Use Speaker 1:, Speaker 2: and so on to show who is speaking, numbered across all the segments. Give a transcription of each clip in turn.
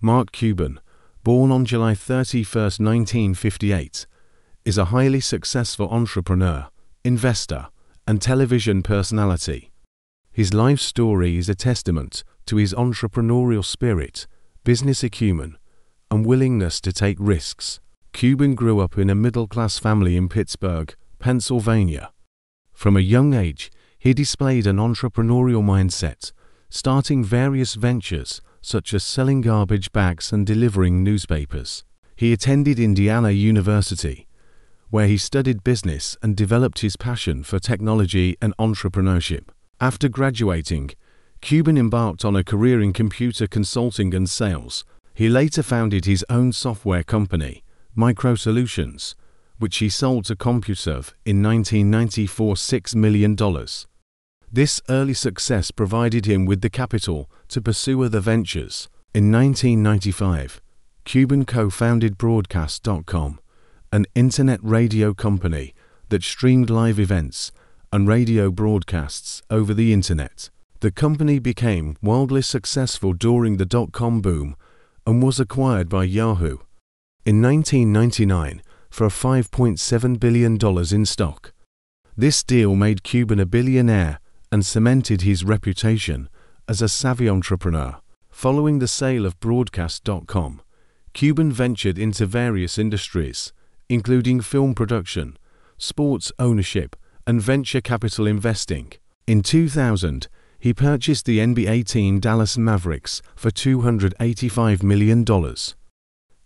Speaker 1: Mark Cuban, born on July 31, 1958, is a highly successful entrepreneur, investor, and television personality. His life story is a testament to his entrepreneurial spirit, business acumen, and willingness to take risks. Cuban grew up in a middle class family in Pittsburgh, Pennsylvania. From a young age, he displayed an entrepreneurial mindset, starting various ventures such as selling garbage bags and delivering newspapers. He attended Indiana University, where he studied business and developed his passion for technology and entrepreneurship. After graduating, Cuban embarked on a career in computer consulting and sales. He later founded his own software company, Micro Solutions, which he sold to CompuServe in 1990 for $6 million. This early success provided him with the capital to pursue other ventures. In 1995, Cuban co-founded Broadcast.com, an internet radio company that streamed live events and radio broadcasts over the internet. The company became wildly successful during the dot-com boom and was acquired by Yahoo in 1999 for $5.7 billion in stock. This deal made Cuban a billionaire and cemented his reputation as a savvy entrepreneur. Following the sale of Broadcast.com, Cuban ventured into various industries, including film production, sports ownership, and venture capital investing. In 2000, he purchased the NBA team Dallas Mavericks for $285 million.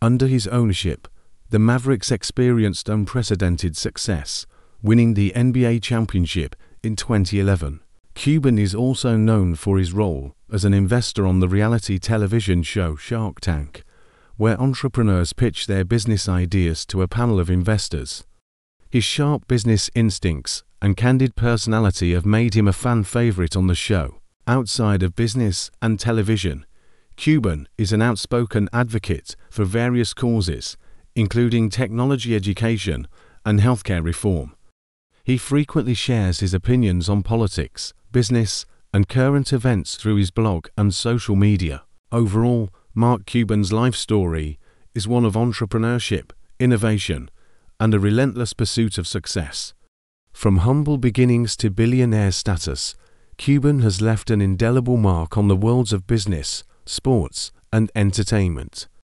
Speaker 1: Under his ownership, the Mavericks experienced unprecedented success, winning the NBA championship in 2011. Cuban is also known for his role as an investor on the reality television show Shark Tank, where entrepreneurs pitch their business ideas to a panel of investors. His sharp business instincts and candid personality have made him a fan favorite on the show. Outside of business and television, Cuban is an outspoken advocate for various causes, including technology education and healthcare reform. He frequently shares his opinions on politics, business, and current events through his blog and social media. Overall, Mark Cuban's life story is one of entrepreneurship, innovation, and a relentless pursuit of success. From humble beginnings to billionaire status, Cuban has left an indelible mark on the worlds of business, sports, and entertainment.